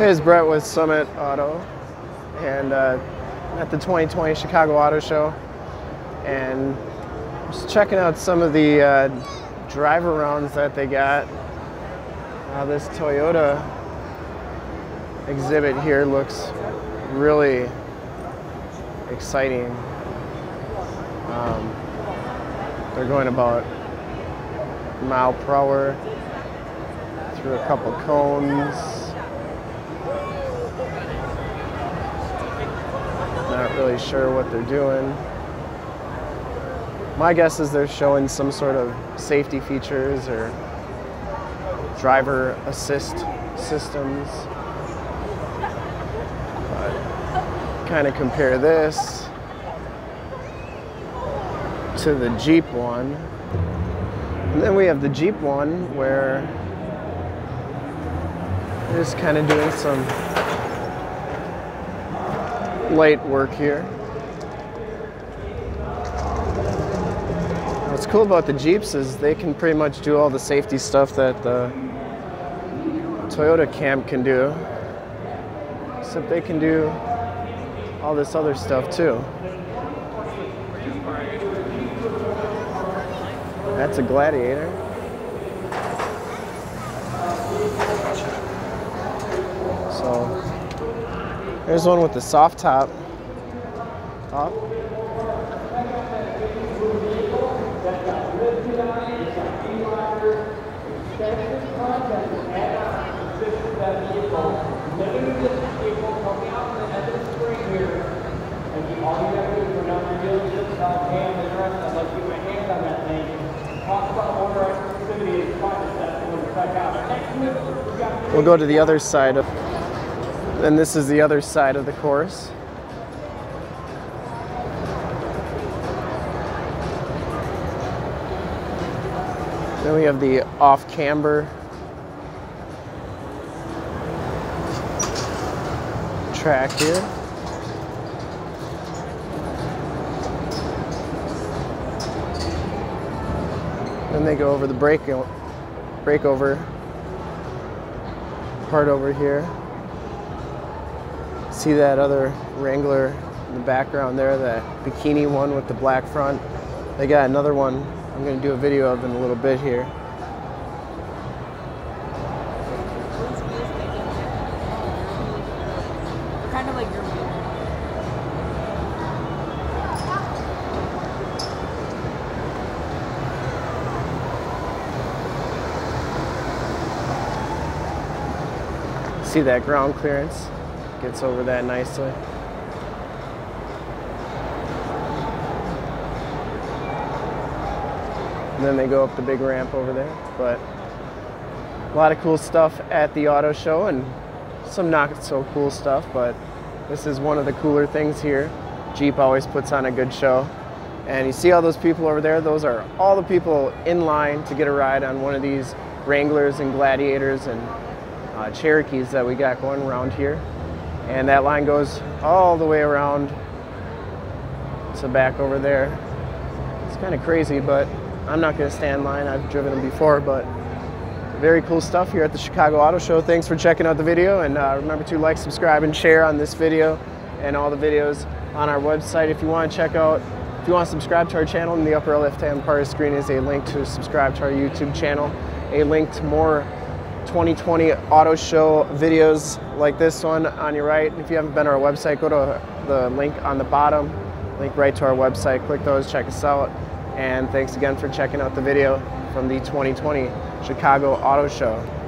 Hey, it's Brett with Summit Auto, and uh, at the 2020 Chicago Auto Show, and just checking out some of the uh, drive arounds that they got. Uh, this Toyota exhibit here looks really exciting. Um, they're going about mile per hour through a couple cones. Not really sure what they're doing. My guess is they're showing some sort of safety features or driver assist systems. Kind of compare this to the Jeep one. And then we have the Jeep one where just kind of doing some light work here. What's cool about the Jeeps is they can pretty much do all the safety stuff that the Toyota Cam can do, except they can do all this other stuff too. That's a Gladiator. So there's one with the soft top. Top. We'll go to the other side of, and this is the other side of the course. Then we have the off camber track here. Then they go over the break breakover part over here. See that other Wrangler in the background there, that bikini one with the black front. They got another one I'm going to do a video of in a little bit here. Kind of like your See that ground clearance? Gets over that nicely. And then they go up the big ramp over there. But a lot of cool stuff at the auto show and some not so cool stuff, but this is one of the cooler things here. Jeep always puts on a good show. And you see all those people over there? Those are all the people in line to get a ride on one of these Wranglers and Gladiators and uh, Cherokees that we got going around here. And that line goes all the way around to back over there. It's kind of crazy, but I'm not going to stand line. I've driven them before, but very cool stuff here at the Chicago Auto Show. Thanks for checking out the video, and uh, remember to like, subscribe, and share on this video and all the videos on our website. If you want to check out, if you want to subscribe to our channel, in the upper left-hand part of the screen is a link to subscribe to our YouTube channel, a link to more 2020 auto show videos like this one on your right. If you haven't been to our website, go to the link on the bottom, link right to our website. Click those, check us out. And thanks again for checking out the video from the 2020 Chicago Auto Show.